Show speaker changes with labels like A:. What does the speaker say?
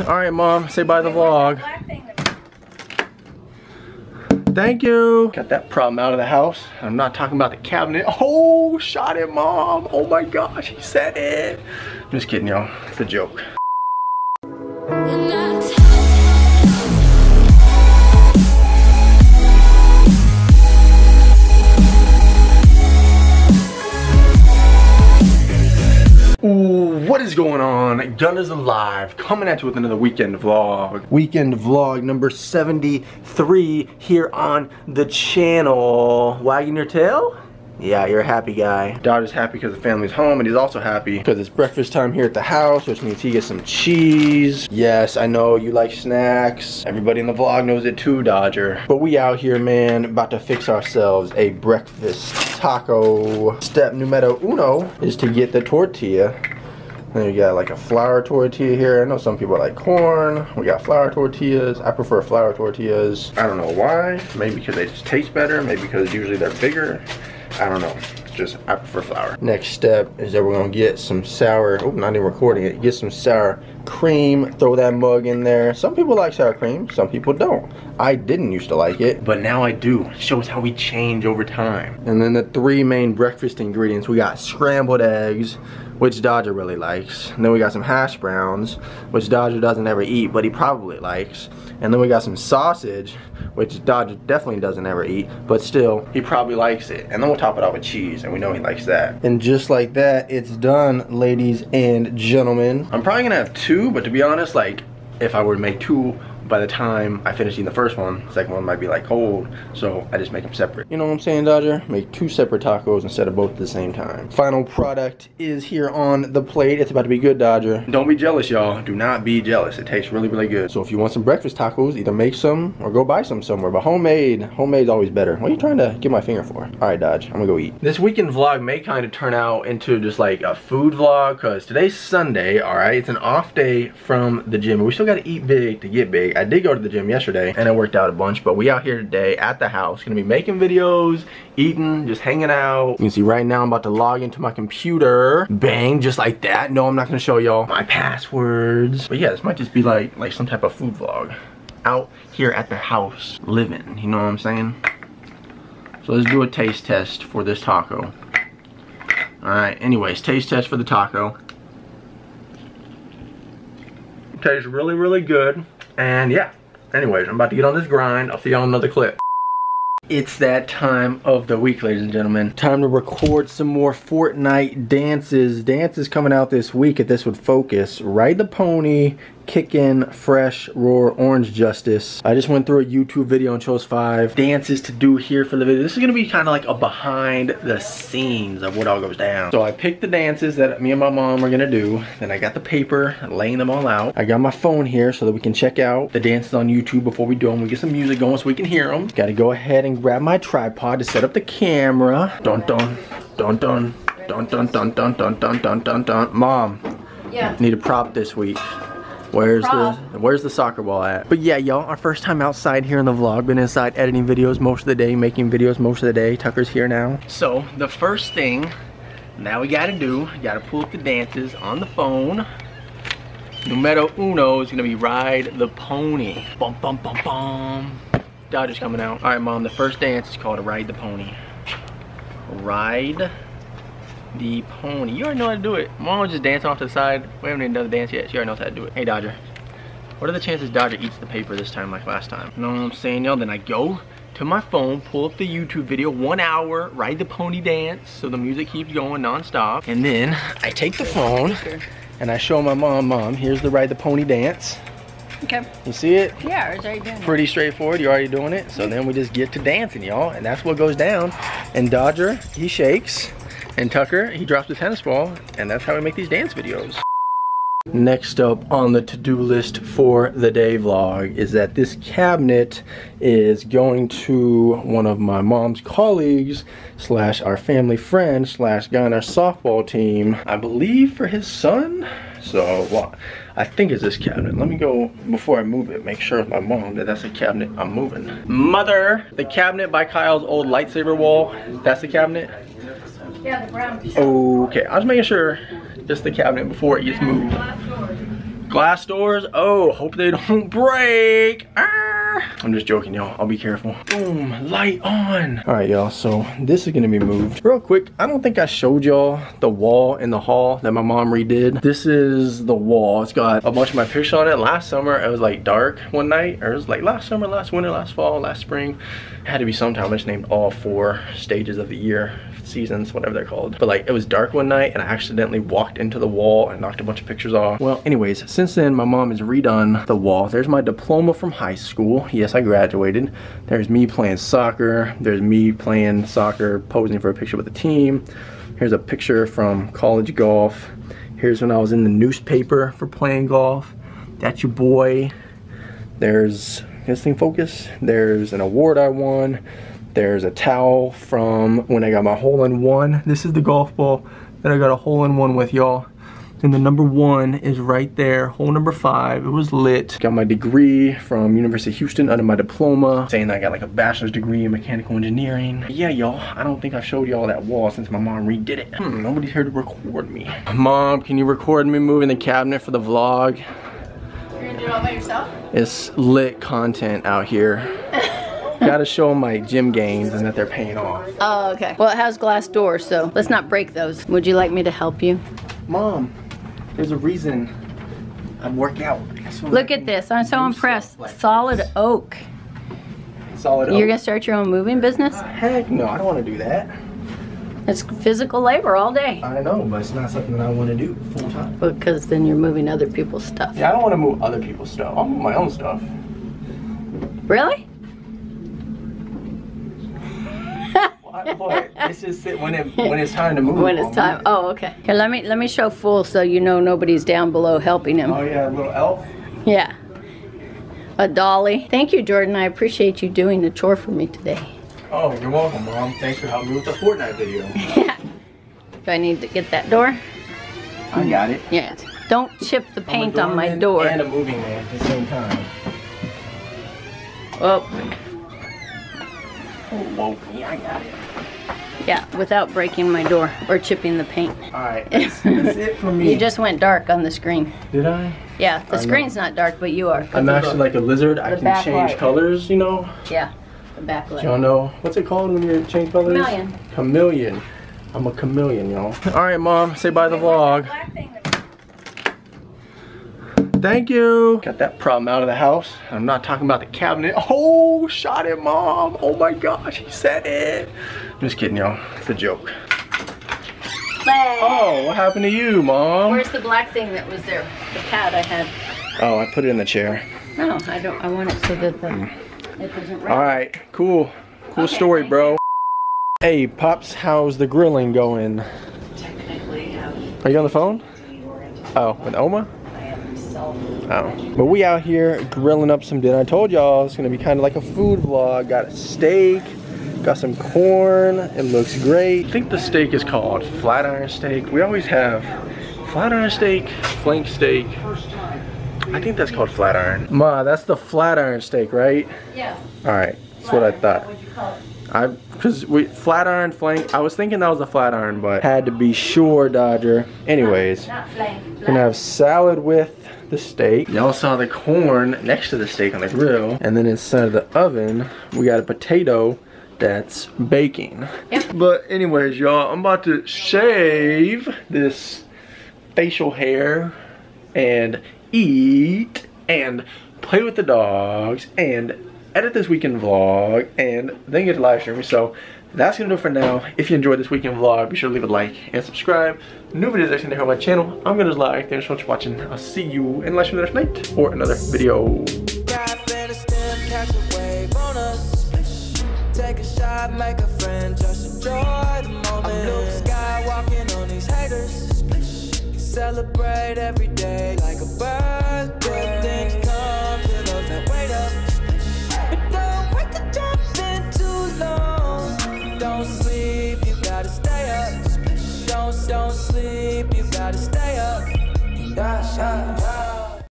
A: All right, mom, say bye to the vlog. Thank you. Got that problem out of the house. I'm not talking about the cabinet. Oh, shot it, mom. Oh my gosh, he said it. I'm just kidding, y'all. It's a joke. What is going on? Gunners Alive coming at you with another weekend vlog. Weekend vlog number 73 here on the channel. Wagging your tail? Yeah, you're a happy guy. Dodger's happy because the family's home, and he's also happy because it's breakfast time here at the house, which means he gets some cheese. Yes, I know you like snacks. Everybody in the vlog knows it too, Dodger. But we out here, man, about to fix ourselves a breakfast taco. Step numero uno is to get the tortilla. Then you got like a flour tortilla here. I know some people like corn. We got flour tortillas. I prefer flour tortillas. I don't know why. Maybe because they just taste better. Maybe because usually they're bigger. I don't know. Just I prefer flour. Next step is that we're gonna get some sour. Oh, not even recording it. Get some sour cream. Throw that mug in there. Some people like sour cream. Some people don't. I didn't used to like it, but now I do. Shows how we change over time. And then the three main breakfast ingredients. We got scrambled eggs, which Dodger really likes. And then we got some hash browns, which Dodger doesn't ever eat, but he probably likes. And then we got some sausage, which Dodger definitely doesn't ever eat, but still, he probably likes it. And then we'll top it off with cheese, and we know he likes that. And just like that, it's done, ladies and gentlemen. I'm probably gonna have two, but to be honest, like, if I were to make two, by the time I finish eating the first one, the second one might be like cold, so I just make them separate. You know what I'm saying, Dodger? Make two separate tacos instead of both at the same time. Final product is here on the plate. It's about to be good, Dodger. Don't be jealous, y'all. Do not be jealous. It tastes really, really good. So if you want some breakfast tacos, either make some or go buy some somewhere. But homemade, homemade's always better. What are you trying to get my finger for? All right, Dodge, I'm gonna go eat. This weekend vlog may kind of turn out into just like a food vlog because today's Sunday, all right? It's an off day from the gym. We still gotta eat big to get big. I did go to the gym yesterday and it worked out a bunch, but we out here today at the house. Gonna be making videos, eating, just hanging out. You can see right now I'm about to log into my computer. Bang, just like that. No, I'm not gonna show y'all my passwords. But yeah, this might just be like, like some type of food vlog. Out here at the house, living, you know what I'm saying? So let's do a taste test for this taco. Alright, anyways, taste test for the taco. Tastes really, really good. And yeah, anyways, I'm about to get on this grind. I'll see y'all in another clip. It's that time of the week, ladies and gentlemen. Time to record some more Fortnite dances. Dances coming out this week at This Would Focus. Ride the Pony, Kickin', Fresh, Roar, Orange Justice. I just went through a YouTube video and chose five dances to do here for the video. This is gonna be kind of like a behind the scenes of what all goes down. So I picked the dances that me and my mom are gonna do. Then I got the paper, laying them all out. I got my phone here so that we can check out the dances on YouTube before we do them. We get some music going so we can hear them. Gotta go ahead and grab my tripod to set up the camera. Dun dun, dun dun, dun dun dun dun dun dun dun dun dun. Mom,
B: Yeah.
A: need a prop this week. Where's
B: Prop.
A: the Where's the soccer ball at? But yeah, y'all, our first time outside here in the vlog. Been inside editing videos most of the day, making videos most of the day. Tucker's here now. So the first thing now we gotta do, gotta pull up the dances on the phone. Numero uno is gonna be ride the pony. Bum bum bum bum. Dodger's coming out. All right, mom. The first dance is called ride the pony. Ride the pony. You already know how to do it. Mom was just dancing off to the side. We haven't even done the dance yet. She already knows how to do it. Hey, Dodger. What are the chances Dodger eats the paper this time like last time? You know what I'm saying, y'all? Then I go to my phone, pull up the YouTube video, one hour, ride the pony dance, so the music keeps going nonstop. And then I take the phone and I show my mom, Mom, here's the ride the pony dance.
B: Okay.
A: You see it?
B: Yeah, I was already it.
A: Pretty straightforward. You're already doing it. So mm-hmm. then we just get to dancing, y'all. And that's what goes down. And Dodger, he shakes. And Tucker, he drops the tennis ball. And that's how we make these dance videos. Next up on the to-do list for the day vlog is that this cabinet is going to one of my mom's colleagues slash our family friend slash guy on our softball team, I believe for his son. So, well, I think it's this cabinet. Let me go, before I move it, make sure with my mom that that's a cabinet I'm moving. Mother, the cabinet by Kyle's old lightsaber wall, that's the cabinet?
B: Yeah, the brown.
A: Okay, I was making sure just the cabinet before it gets moved. Glass doors, oh, hope they don't break. Ah. I'm just joking, y'all. I'll be careful. Boom, light on. All right, y'all, so this is gonna be moved. Real quick, I don't think I showed y'all the wall in the hall that my mom redid. This is the wall. It's got a bunch of my pictures on it. Last summer, it was like dark one night, or it was like last summer, last winter, last fall, last spring. It had to be sometime. I just named all four stages of the year seasons, whatever they're called. But like it was dark one night and I accidentally walked into the wall and knocked a bunch of pictures off. Well, anyways, since then my mom has redone the wall. There's my diploma from high school. Yes, I graduated. There's me playing soccer. There's me playing soccer, posing for a picture with the team. Here's a picture from college golf. Here's when I was in the newspaper for playing golf. That's your boy. There's, this thing focus? There's an award I won. There's a towel from when I got my hole-in-one. This is the golf ball that I got a hole-in-one with, y'all. And the number one is right there, hole number five. It was lit. Got my degree from University of Houston under my diploma, saying that I got like a bachelor's degree in mechanical engineering. Yeah, y'all, I don't think I've showed y'all that wall since my mom redid it. Hmm, nobody's here to record me. Mom, can you record me moving the cabinet for the vlog?
B: You're gonna do it all by yourself?
A: It's lit content out here. Gotta show them my gym gains and that they're paying off.
B: Oh, okay. Well, it has glass doors, so let's not break those. Would you like me to help you?
A: Mom, there's a reason I work out.
B: Look at this. I'm so impressed.
A: like
B: Solid oak.
A: solid oak.
B: You're gonna start your own moving business?
A: Heck no, I don't want to do that.
B: It's physical labor all day.
A: I know, but it's not something that I want to do full time.
B: Because then you're moving other people's stuff.
A: Yeah, I don't want to move other people's stuff. I'll move my own stuff.
B: Really?
A: But, but this is it when it when it's time to move.
B: When it's time. Oh, okay. Here, let me let me show full so you know nobody's down below helping him.
A: Oh yeah, a little elf.
B: Yeah. A dolly. Thank you, Jordan. I appreciate you doing the chore for me today.
A: Oh, you're welcome, mom. Thanks for helping me with the Fortnite video. yeah.
B: Do I need to get that door?
A: I got it.
B: Yeah. Don't chip the paint on my door.
A: And a moving man at the same time.
B: Oh,
A: whoa, yeah, I got it.
B: yeah, without breaking my door or chipping the paint.
A: All right, that's, that's it for me.
B: You just went dark on the screen.
A: did I?
B: Yeah, the
A: I
B: screen's not dark, but you are.
A: I'm actually like a lizard. I can change
B: light.
A: colors. You know.
B: Yeah, the backlight.
A: Y'all know what's it called when you change colors?
B: Chameleon.
A: Chameleon. I'm a chameleon, y'all. All right, mom. Say bye to the vlog. Thank you. Got that problem out of the house. I'm not talking about the cabinet. Oh, shot it, mom. Oh my gosh, he said it. I'm Just kidding, y'all. It's a joke. Oh, what happened to you, mom?
B: Where's the black thing that was there? The pad I had.
A: Oh, I put it in the chair.
B: No, I don't. I want it so that the, it doesn't rain.
A: All right, cool. Cool
B: Okay,
A: story,
B: thank
A: bro. Hey, Pops, how's the grilling going?
B: Technically, um,
A: Are you on the phone? Oh, with Oma?
B: I myself.
A: Oh. But we out here grilling up some dinner. I told y'all it's gonna be kind of like a food vlog. Got a steak, got some corn. It looks great. I think the steak is called flat iron steak. We always have flat iron steak, flank steak. I think that's called flat iron. Ma, that's the flat iron steak, right?
B: Yeah.
A: All right, that's what I thought.
B: What'd you call it?
A: I, cause we flat iron flank. I was thinking that was a flat iron, but had to be sure, Dodger. Anyways,
B: Not flank.
A: gonna have salad with the steak. Y'all saw the corn next to the steak on the grill, and then inside of the oven we got a potato that's baking.
B: Yep.
A: But anyways, y'all, I'm about to shave this facial hair and eat and play with the dogs and edit this weekend vlog and then get to live stream. So that's gonna do it for now. If you enjoyed this weekend vlog, be sure to leave a like and subscribe. New videos are here on my channel. I'm gonna like. Thanks so much for watching. I'll see you in live stream the next night or another video.
C: Grab in a stem, catch a wave on us. Splish. Take a shot, make a friend, just enjoy the moment. I'm Luke Sky walking on these haters. Splish. Celebrate every day like a bird. shot.